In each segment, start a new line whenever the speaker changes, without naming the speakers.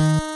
Thank you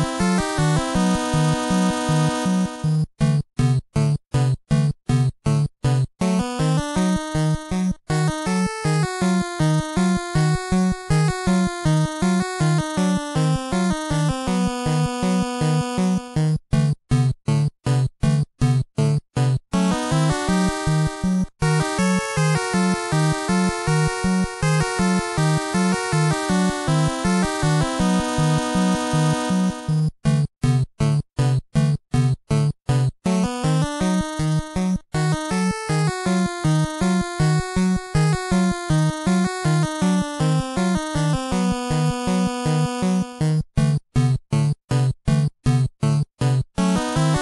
Música